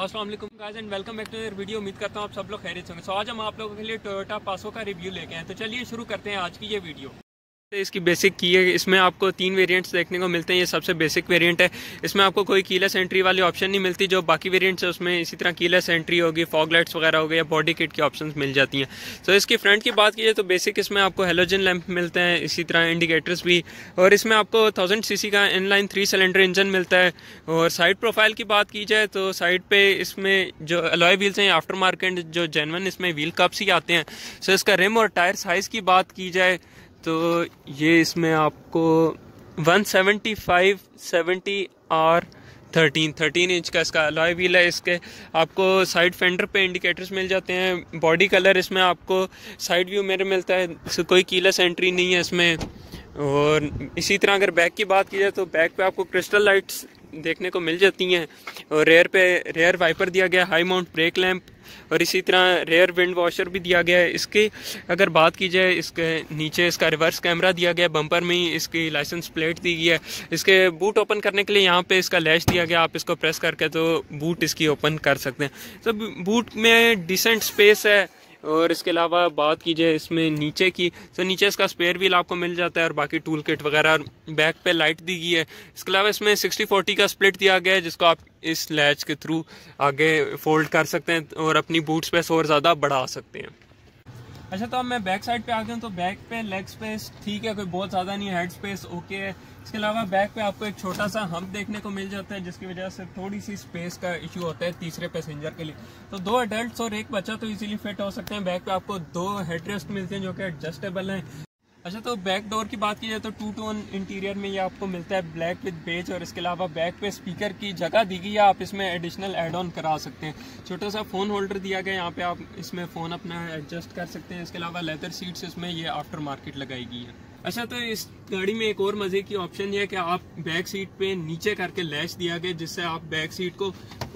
Aslam guys and welcome back to video. उम्मीद करता हूँ आप सब लोग खैरियत होंगे। सो आज हम आप लोगों के लिए टोयोटा पासो का रिव्यू लेके हैं। तो चलिए शुरू करते हैं आज की ये वीडियो। इसकी बेसिक की है। इसमें आपको तीन वेरिएंट्स देखने को मिलते हैं। ये सबसे बेसिक वेरिएंट है। इसमें आपको कोई कीलेस एंट्री वाली ऑप्शन नहीं मिलती। जो बाकी वेरिएंट्स है, उसमें इसी तरह कीलेस एंट्री होगी फॉग लाइट्स वगैरह हो गई या बॉडी किट की ऑप्शंस मिल जाती हैं। तो इसकी फ्रंट की बात की जाए तो बेसिक इसमें आपको हेलोजन लैंप मिलते हैं। इसी तरह इंडिकेटर्स भी। और इसमें आपको थाउज़ेंड सी का इनलाइन थ्री सिलेंडर इंजन मिलता है। और साइड प्रोफ़ाइल की बात की जाए तो साइड पर इसमें जो अलॉय व्हील्स हैं आफ्टर मार्केट जो जेनवन इसमें व्हील कप्स ही आते हैं। सो इसका रिम और टायर साइज़ की बात की जाए तो ये इसमें आपको 175 70 आर थर्टीन थर्टीन इंच का इसका अलॉय व्हील है इसके। आपको साइड फेंडर पे इंडिकेटर्स मिल जाते हैं। बॉडी कलर इसमें आपको साइड व्यू मेरे मिलता है। कोई कीलेस एंट्री नहीं है इसमें। और इसी तरह अगर बैक की बात की जाए तो बैक पे आपको क्रिस्टल लाइट्स देखने को मिल जाती हैं। और रेयर पे रेयर वाइपर दिया गया हाई माउंट ब्रेक लैंप और इसी तरह रेयर विंड वॉशर भी दिया गया है। इसके अगर बात की जाए, इसके नीचे इसका रिवर्स कैमरा दिया गया बम्पर में ही इसकी लाइसेंस प्लेट दी गई है। इसके बूट ओपन करने के लिए यहाँ पे इसका लैश दिया गया, आप इसको प्रेस करके तो बूट इसकी ओपन कर सकते हैं। तो बूट में डिसेंट स्पेस है और इसके अलावा बात की जाए इसमें नीचे की। तो नीचे इसका स्पेयर व्हील आपको मिल जाता है और बाकी टूल किट वगैरह और बैक पे लाइट दी गई है। इसके अलावा इसमें सिक्सटी फोर्टी का स्प्लिट दिया गया है, जिसको आप इस लैच के थ्रू आगे फोल्ड कर सकते हैं और अपनी बूट्स स्पेस और ज़्यादा बढ़ा सकते हैं। अच्छा तो अब मैं बैक साइड पे आ गया हूँ तो बैक पे लेग स्पेस ठीक है, कोई बहुत ज़्यादा नहीं हेड स्पेस ओके है। इसके अलावा बैक पे आपको एक छोटा सा हम्प देखने को मिल जाता है, जिसकी वजह से थोड़ी सी स्पेस का इश्यू होता है तीसरे पैसेंजर के लिए। तो दो अडल्ट और एक बच्चा तो इजीली फिट हो सकते हैं। बैक पे आपको दो हेडरेस्ट मिलते हैं जो कि एडजस्टेबल हैं। अच्छा तो बैक डोर की बात की जाए तो टू टोन इंटीरियर में ये आपको मिलता है ब्लैक विद बेज और इसके अलावा बैक पे स्पीकर की जगह दी गई है आप इसमें एडिशनल एड ऑन करा सकते हैं। छोटा सा फ़ोन होल्डर दिया गया, यहाँ पे आप इसमें फ़ोन अपना एडजस्ट कर सकते हैं। इसके अलावा लेदर सीट्स इसमें ये आफ्टर मार्केट लगाई गई है। अच्छा तो इस गाड़ी में एक और मज़े की ऑप्शन है कि आप बैक सीट पे नीचे करके लैश दिया गया, जिससे आप बैक सीट को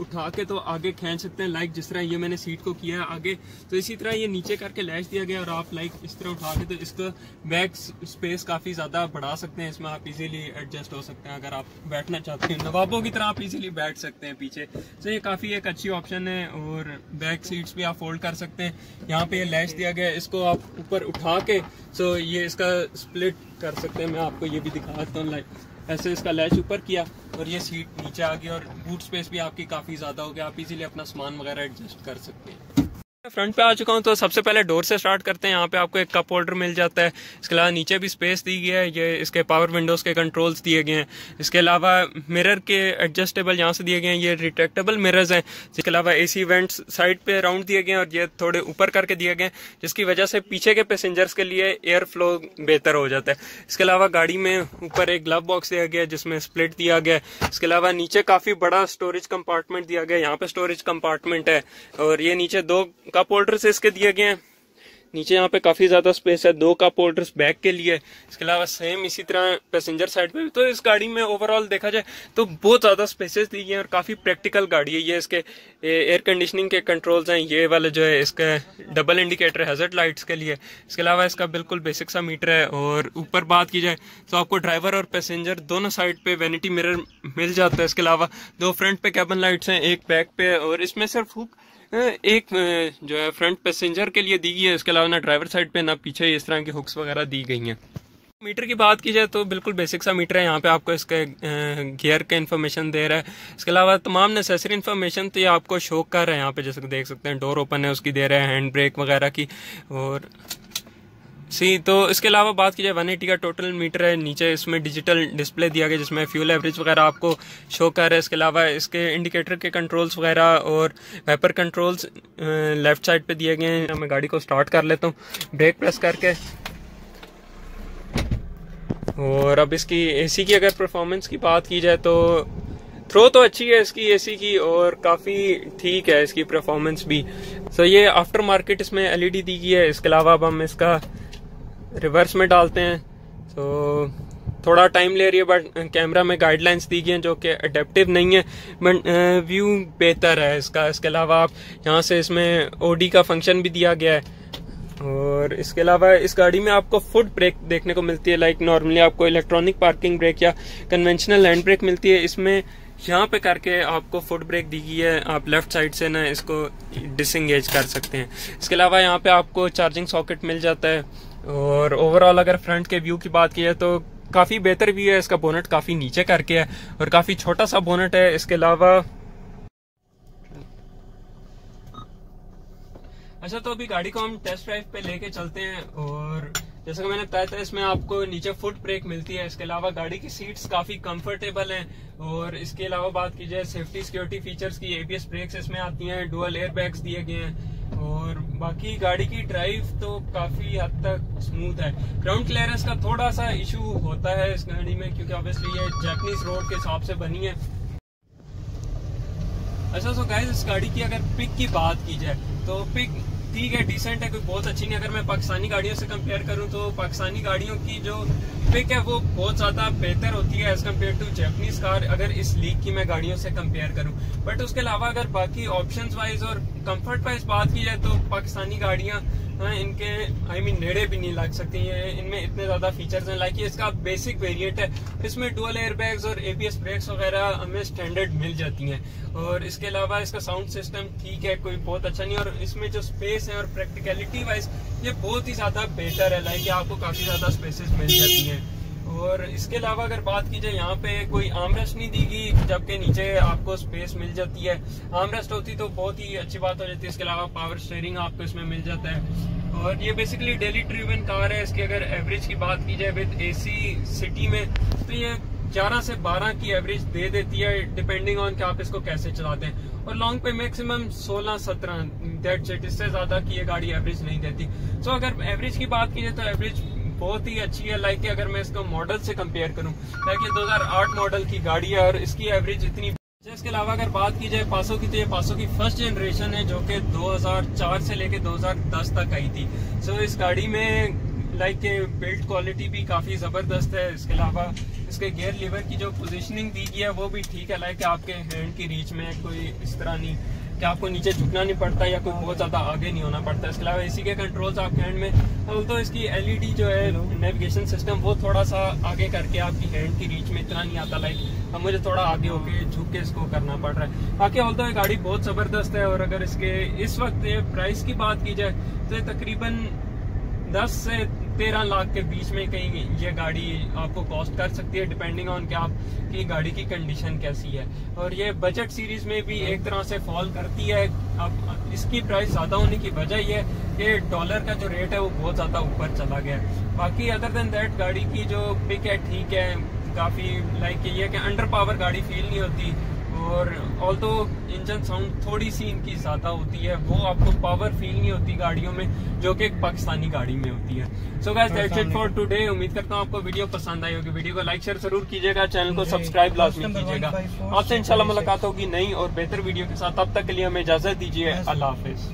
उठा के तो आगे खींच सकते हैं लाइक जिस तरह ये मैंने सीट को किया है आगे। तो इसी तरह ये नीचे करके लैश दिया गया और आप लाइक इस तरह उठा के तो इसका बैक स्पेस काफ़ी ज़्यादा बढ़ा सकते हैं। इसमें आप इजीली एडजस्ट हो सकते हैं, अगर आप बैठना चाहते हैं। नवाबों की तरह आप इजीली बैठ सकते हैं पीछे। तो ये काफ़ी एक अच्छी ऑप्शन है और बैक सीट्स भी आप फोल्ड कर सकते हैं। यहाँ पे लैश दिया गया, इसको आप ऊपर उठा के सो ये इसका स्प्लिट कर सकते हैं। मैं आपको ये भी दिखाता हूँ लाइक ऐसे इसका लैच ऊपर किया और ये सीट नीचे आ गई और बूट स्पेस भी आपकी काफ़ी ज़्यादा हो गया। आप इजीली अपना सामान वगैरह एडजस्ट कर सकते हैं। फ्रंट पे आ चुका हूँ तो सबसे पहले डोर से स्टार्ट करते हैं। यहाँ पे आपको एक कप होल्डर मिल जाता है। इसके अलावा नीचे भी स्पेस दी गई है। ये इसके पावर विंडोज़ के कंट्रोल्स दिए गए हैं। इसके अलावा मिरर के एडजस्टेबल यहाँ से दिए गए हैं। ये रिट्रैक्टेबल मिरर्स हैं। इसके अलावा एसी वेंट्स साइड पे राउंड दिए गए हैं और ये थोड़े ऊपर करके दिए गए हैं, जिसकी वजह से पीछे के पैसेंजर्स के लिए एयर फ्लो बेहतर हो जाता है। इसके अलावा गाड़ी में ऊपर एक ग्लव बॉक्स दिया गया जिसमें स्प्लिट दिया गया इसके अलावा नीचे काफ़ी बड़ा स्टोरेज कंपार्टमेंट दिया गया यहाँ पे स्टोरेज कंपार्टमेंट है और ये नीचे दो कप होल्डर्स इसके दिए गए हैं। नीचे यहाँ पे काफ़ी ज़्यादा स्पेस है, दो कप होल्डर्स बैक के लिए। इसके अलावा सेम इसी तरह पैसेंजर साइड पे भी। तो इस गाड़ी में ओवरऑल देखा जाए तो बहुत ज़्यादा स्पेसेस दी गई हैं और काफ़ी प्रैक्टिकल गाड़ी है ये। इसके एयर कंडीशनिंग के कंट्रोल्स हैं, ये वाले जो है इसके डबल इंडिकेटर हैजर्ड लाइट्स के लिए। इसके अलावा इसका बिल्कुल बेसिक सा मीटर है और ऊपर बात की जाए तो आपको ड्राइवर और पैसेंजर दोनों साइड पे वेनिटी मिरर मिल जाता है। इसके अलावा दो फ्रंट पे कैबन लाइट्स हैं, एक बैक पे और इसमें सिर्फ़ हुक एक जो है फ्रंट पैसेंजर के लिए दी गई है इसके अलावा ना ड्राइवर साइड पे ना पीछे इस तरह की हुक्स वगैरह दी गई हैं। मीटर की बात की जाए तो बिल्कुल बेसिक सा मीटर है, यहाँ पे आपको इसके गियर का इन्फॉर्मेशन दे रहा है। इसके अलावा तमाम नेसेसरी इन्फॉर्मेशन तो ये आपको शो कर रहा है, यहाँ पे जैसे देख सकते हैं डोर ओपन है, उसकी दे रहा है हैंड ब्रेक वगैरह की, और सी तो इसके अलावा बात की जाए वन एटी का टोटल मीटर है, नीचे इसमें डिजिटल डिस्प्ले दिया गया जिसमें फ्यूल एवरेज वगैरह आपको शो कर रहा है। इसके अलावा इसके इंडिकेटर के कंट्रोल्स वगैरह और वेपर कंट्रोल्स लेफ़्ट साइड पे दिए गए हैं। मैं गाड़ी को स्टार्ट कर लेता हूँ। ब्रेक प्रेस करके। और अब इसकी एसी की अगर परफॉर्मेंस की बात की जाए तो थ्रो तो अच्छी है इसकी एसी की और काफ़ी ठीक है इसकी परफॉर्मेंस भी। सो ये आफ्टर मार्केट इसमें एलईडी दी गई है। इसके अलावा अब हम इसका रिवर्स में डालते हैं। तो थोड़ा टाइम ले रही है बट कैमरा में गाइडलाइंस दी गई हैं जो कि अडेप्टिव नहीं है। बट व्यू बेहतर है इसका। इसके अलावा आप यहाँ से इसमें ओडी का फ़ंक्शन भी दिया गया है। और इसके अलावा इस गाड़ी में आपको फुट ब्रेक देखने को मिलती है लाइक नॉर्मली आपको इलेक्ट्रॉनिक पार्किंग ब्रेक या कन्वेंशनल हैंड ब्रेक मिलती है। इसमें यहाँ पे करके आपको फुट ब्रेक दी गई है। आप लेफ़्ट साइड से ना इसको डिसंगेज कर सकते हैं। इसके अलावा यहाँ पे आपको चार्जिंग सॉकेट मिल जाता है। और ओवरऑल अगर फ्रंट के व्यू की बात की है तो काफ़ी बेहतर व्यू है, इसका बोनट काफ़ी नीचे करके है और काफ़ी छोटा सा बोनट है। इसके अलावा अच्छा तो अभी गाड़ी को हम टेस्ट ड्राइव पे लेके चलते हैं और जैसा कि मैंने बताया था, इसमें आपको नीचे फुट ब्रेक मिलती है। इसके अलावा गाड़ी की सीट्स काफ़ी कंफर्टेबल हैं और इसके अलावा बात की जाए सेफ्टी सिक्योरिटी फीचर्स की एबीएस ब्रेक्स इसमें आती हैं डुअल एयर बैग्स दिए गए हैं। और बाकी गाड़ी की ड्राइव तो काफ़ी हद तक स्मूथ है। ग्राउंड क्लियरेंस का थोड़ा सा इशू होता है इस गाड़ी में, क्योंकि ऑब्वियसली ये जैपनीज रोड के हिसाब से बनी है। अच्छा सो गाइस इस गाड़ी की अगर पिक की बात की जाए तो पिक ठीक है डिसेंट है, कोई बहुत अच्छी नहीं। अगर मैं पाकिस्तानी गाड़ियों से कंपेयर करूँ तो पाकिस्तानी गाड़ियों की जो पिक है, वो बहुत ज़्यादा बेहतर होती है as compared to Japanese car अगर इस लीग की मैं गाड़ियों से कंपेयर करूँ। बट उसके अलावा अगर बाकी ऑप्शन वाइज और कंफर्ट वाइज बात की जाए तो पाकिस्तानी गाड़ियाँ हाँ, इनके आई I मीन mean, नेड़े भी नहीं लग सकती हैं। इनमें इतने ज़्यादा फीचर्स हैं। लाइक इसका बेसिक वेरिएंट है। इसमें डुअल एयरबैग्स और एबीएस ब्रेक्स वगैरह हमें स्टैंडर्ड मिल जाती हैं। और इसके अलावा इसका साउंड सिस्टम ठीक है कोई बहुत अच्छा नहीं। और इसमें जो स्पेस है और प्रैक्टिकलिटी वाइज ये बहुत ही ज़्यादा बेहतर है। लाइक आपको काफ़ी ज़्यादा स्पेसेस मिल जाती हैं। और इसके अलावा अगर बात की जाए यहाँ पे कोई आमरेस्ट नहीं दी गई जबकि नीचे आपको स्पेस मिल जाती है। आमरेस्ट होती तो बहुत ही अच्छी बात हो जाती है इसके अलावा पावर स्टेयरिंग आपको इसमें मिल जाता है। और ये बेसिकली डेली ड्रीवन कार है इसकी अगर एवरेज की बात की जाए विद एसी सिटी में तो ये 11 से 12 की एवरेज दे देती है डिपेंडिंग ऑन कि आप इसको कैसे चलाते हैं। और लॉन्ग पे मैक्सिमम 16 17 डेट सेट इससे ज़्यादा की ये गाड़ी एवरेज नहीं देती। सो so, अगर एवरेज की बात की जाए तो एवरेज बहुत ही अच्छी है। लाइक अगर मैं इसको मॉडल से कंपेयर करूँ लाइक ये 2008 मॉडल की गाड़ी है और इसकी एवरेज इतनी इसके अलावा अगर बात की जाए पासो की तो ये पासो की फ़र्स्ट जनरेशन है जो कि 2004 से लेके 2010 तक आई थी। सो so, इस गाड़ी में लाइक के बिल्ड क्वालिटी भी काफ़ी ज़बरदस्त है। इसके अलावा इसके गियर लीवर की जो पोजीशनिंग दी गई है वो भी ठीक है। लाइक आपके हैंड की रीच में कोई इस तरह नहीं। कि आपको नीचे झुकना नहीं पड़ता या कोई बहुत ज़्यादा आगे नहीं होना पड़ता। इसके अलावा इसी के कंट्रोल्स आपके हैंड में। तो इसकी एलईडी जो है नेविगेशन सिस्टम वो थोड़ा सा आगे करके आपकी हैंड की रीच में इतना नहीं आता। लाइक अब मुझे थोड़ा आगे होके झुक के इसको करना पड़ रहा है। बाकी ऑल तो ये गाड़ी बहुत ज़बरदस्त है और अगर इसके इस वक्त प्राइस की बात की जाए तो तकरीबन दस से तेरह लाख के बीच में कहीं ये गाड़ी आपको कॉस्ट कर सकती है डिपेंडिंग ऑन क्या कि आपकी गाड़ी की कंडीशन कैसी है। और ये बजट सीरीज़ में भी एक तरह से फॉल करती है। अब इसकी प्राइस ज़्यादा होने की वजह ये कि डॉलर का जो रेट है वो बहुत ज़्यादा ऊपर चला गया है। बाकी अदर देन दैट गाड़ी की जो पिक है, ठीक है, काफ़ी लाइक ये कि अंडर पावर गाड़ी फील नहीं होती। और ऑल तो इंजन साउंड थोड़ी सी इनकी ज़्यादा होती है वो आपको पावर फील नहीं होती गाड़ियों में जो कि एक पाकिस्तानी गाड़ी में होती है। So guys that's it for today उम्मीद करता हूँ आपको वीडियो पसंद आई होगी। वीडियो को लाइक शेयर ज़रूर कीजिएगा चैनल को सब्सक्राइब लाजमी कीजिएगा। आपसे इंशाल्लाह मुलाकात होगी नई और बेहतर वीडियो के साथ। तब तक के लिए हमें इजाज़त दीजिए। अल्लाह हाफिज।